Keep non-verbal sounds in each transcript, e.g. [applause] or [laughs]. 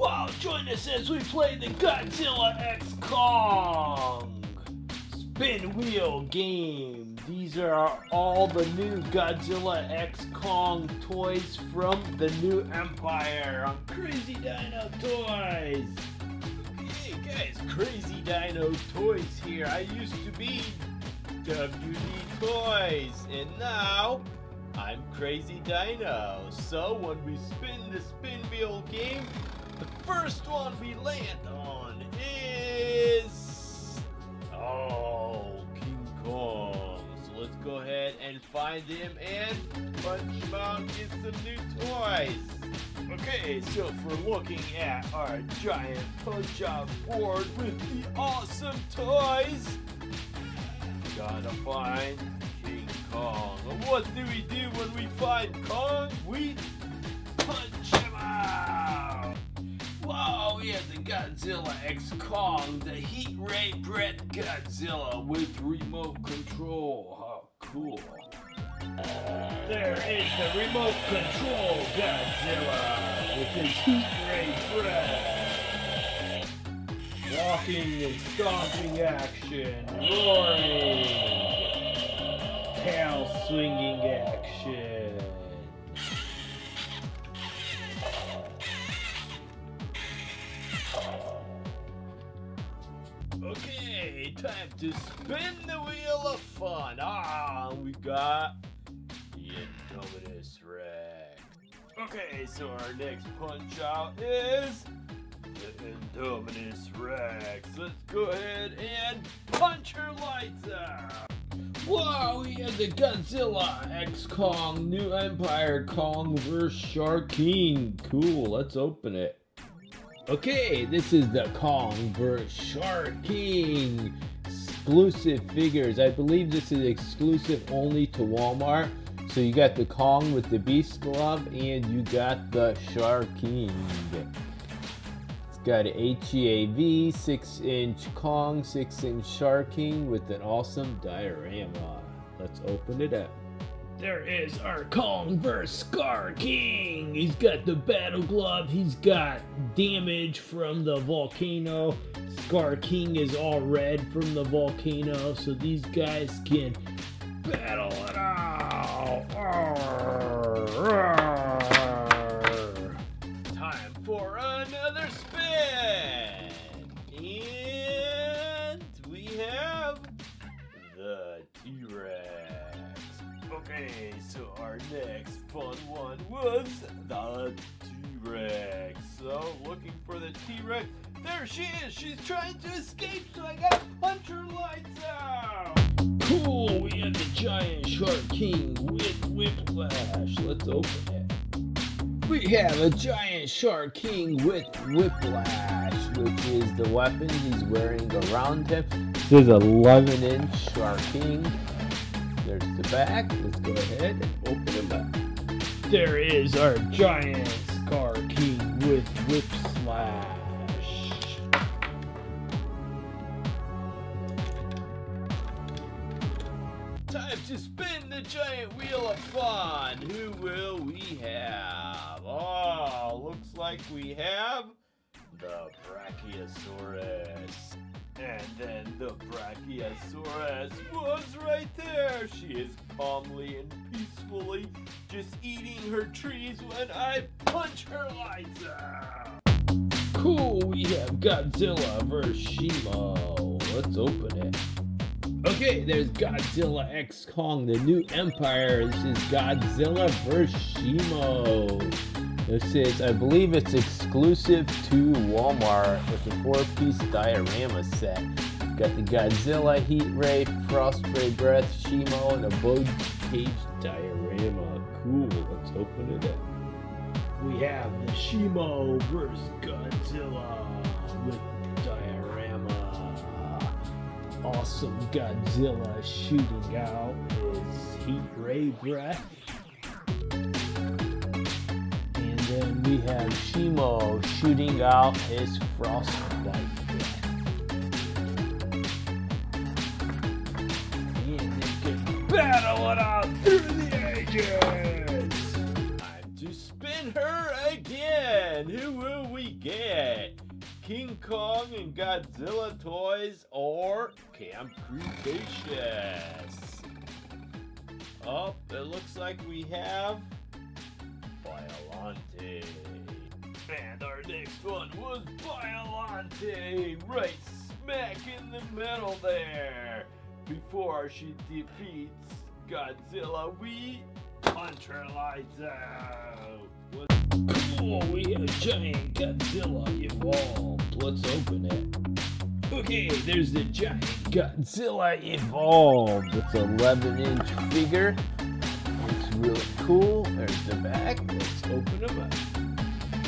Wow, join us as we play the Godzilla X Kong spin wheel game. These are all the new Godzilla X Kong toys from the new Empire on Crazy Dino Toys. Hey guys, Crazy Dino Toys here. I used to be WD Toys, and now I'm Crazy Dino. So when we spin the spin wheel game, the first one we land on is oh King Kong. So let's go ahead and find him and punch him out get some new toys. Okay, so if we're looking at our giant punch out board with the awesome toys, gotta find King Kong. And what do we do when we find Kong? We punch! Whoa, the Godzilla X Kong, the Heat Ray Breath Godzilla with remote control. How cool. There is the remote control Godzilla with his Heat Ray Breath. Walking and stomping action, roaring, tail swinging action. Time to spin the wheel of fun. Ah, we got the Indominus Rex. Okay, so our next punch out is the Indominus Rex. Let's go ahead and punch her lights out. Wow, we have the Godzilla X Kong New Empire Kong vs Shark King. Cool, let's open it. Okay, this is the Kong vs Shark King exclusive figures. I believe this is exclusive only to Walmart. So you got the Kong with the beast glove and you got the Shark King. It's got an HEAV 6 inch Kong, 6 inch Shark King with an awesome diorama. Let's open it up. There is our Kong vs. Skar King. He's got the battle glove. He's got damage from the volcano. Skar King is all red from the volcano, so these guys can battle it out. Time for another spin. And So our next fun one was the T-Rex. So, looking for the T-Rex. There she is! She's trying to escape, so I gotta punch her lights out! Cool, we have the Giant Shark King with Whiplash. Let's open it. We have a Giant Shark King with Whiplash, which is the weapon he's wearing around him. This is 11 inch Shark King. There's the back. Let's go ahead and open him up. There is our giant Skar King with Whip Slash. Time to spin the giant wheel of fun. Who will we have? Oh, looks like we have the Brachiosaurus. The Brachiosaurus was right there. She is calmly and peacefully just eating her trees when I punch her lights out. Cool, we have Godzilla vs. Shimo. Let's open it. Okay, there's Godzilla X Kong, the new Empire. This is Godzilla vs. Shimo. This is, I believe it's exclusive to Walmart with a four-piece diorama set. Got the Godzilla Heat Ray, Frost Ray Breath, Shimo, and a Bode Cage diorama. Cool, let's open it up. We have the Shimo vs. Godzilla with diorama. Awesome Godzilla shooting out his Heat Ray Breath. And then we have Shimo shooting out his Frostbite Breath. Battle it out through the ages! Time to spin her again! Who will we get? King Kong and Godzilla toys or Camp Cretaceous? Oh, it looks like we have Biolante. And our next one was Biolante, right smack in the middle there. Before she defeats Godzilla, we punch her cool, we have giant Godzilla evolved. Let's open it. Okay, there's the giant Godzilla evolved. It's an 11 inch figure. Looks really cool. There's the back. Let's open them up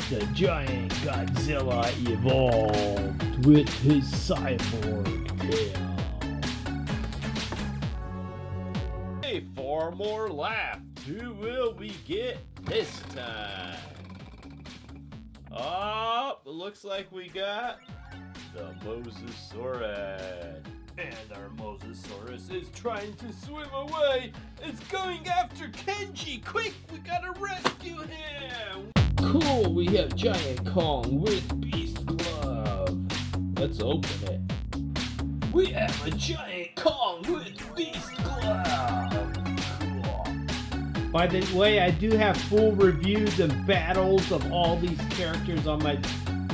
the giant Godzilla evolved with his cyborg tail. Four more left. Who will we get this time? Oh, looks like we got the Mosasaurus. And our Mosasaurus is trying to swim away. It's going after Kenji. Quick, we gotta rescue him. Cool, we have Giant Kong with Beast Glove. Let's open it. We have a Giant Kong with Beast. By the way, I do have full reviews and battles of all these characters on my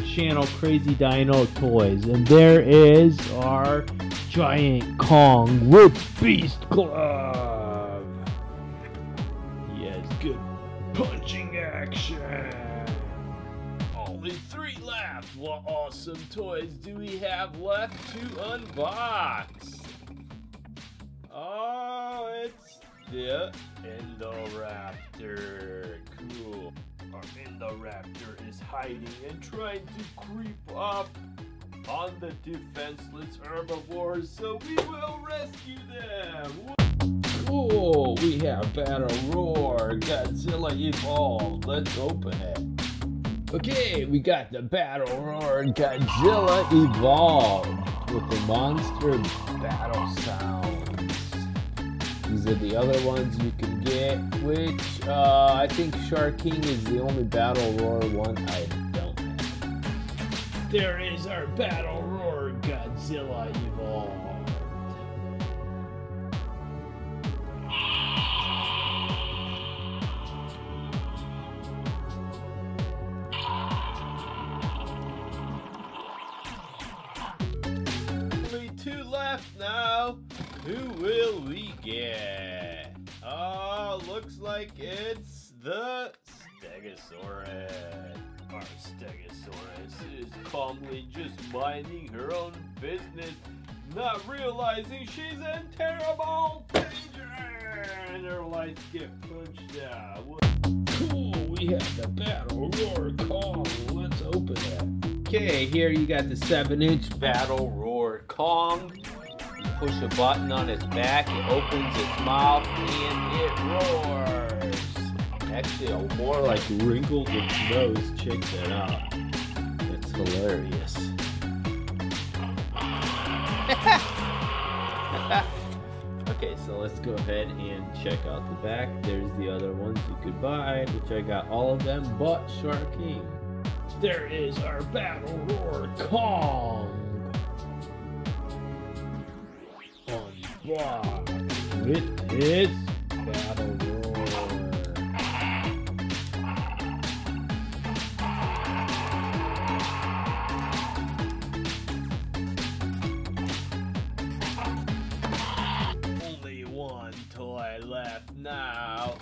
channel, Crazy Dino Toys. And there is our Giant Kong with Beast Glove. Yes, good punching action. Only three left. What awesome toys do we have left to unbox? Oh, it's the Indoraptor. Cool. Our Indoraptor is hiding and trying to creep up on the defenseless herbivores, so we will rescue them. Cool, we have Battle Roar, Godzilla Evolved. Let's open it. Okay, we got the Battle Roar Godzilla Evolved with the monster battle sounds. These are the other ones you can get, which uh, I think Shark King is the only Battle Roar one I don't have. There is our Battle Roar Godzilla Evolved. Who will we get? Oh, looks like it's the Stegosaurus. Our Stegosaurus is calmly just minding her own business, not realizing she's in terrible danger, and her lights get punched out. Cool, we have the Battle Roar Kong. Let's open it. Okay, here you got the 7 inch Battle Roar Kong. Push a button on its back, it opens its mouth, and it roars. Actually, a more like wrinkled its nose. Check that out. It's hilarious. [laughs] okay, so let's go ahead and check out the back. There's the other ones you could buy, which I got all of them but Shark King. There is our Battle Roar Kong. Unbox with his Battle Roar. Only one toy left now,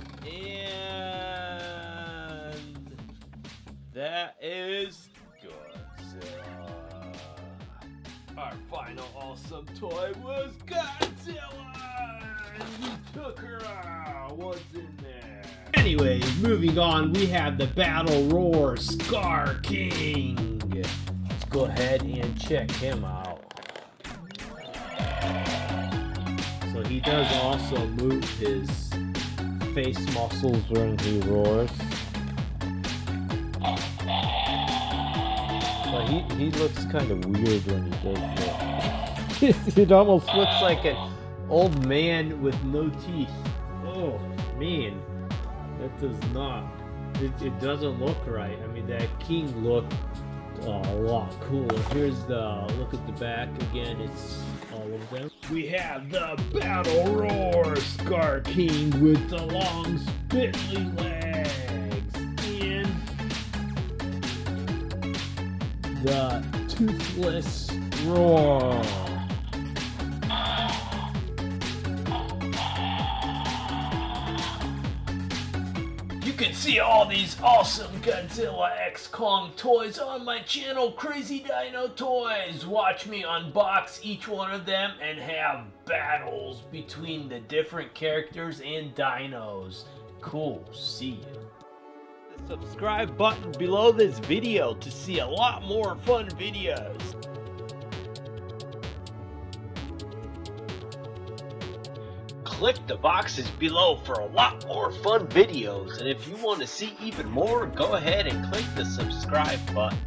final awesome toy was Godzilla, and we took her out. What's in there? Anyways, moving on, we have the Battle Roar Skar King. Let's go ahead and check him out. So he does also move his face muscles when he roars. He, he looks kind of weird when he does that. [laughs] it almost looks like an old man with no teeth. Oh, man. That does not it, it doesn't look right. I mean, that king looked uh, a lot cooler. Here's the look at the back again. It's all of them. We have the Battle Roar Skar King with the long spindly legs the Toothless Roar. You can see all these awesome Godzilla X Kong toys on my channel, Crazy Dino Toys. Watch me unbox each one of them and have battles between the different characters and dinos. Cool, see you. Subscribe button below this video to see a lot more fun videos. click the boxes below for a lot more fun videos. And if you want to see even more, go ahead and click the subscribe button.